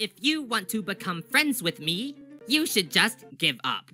If you want to become friends with me, you should just give up.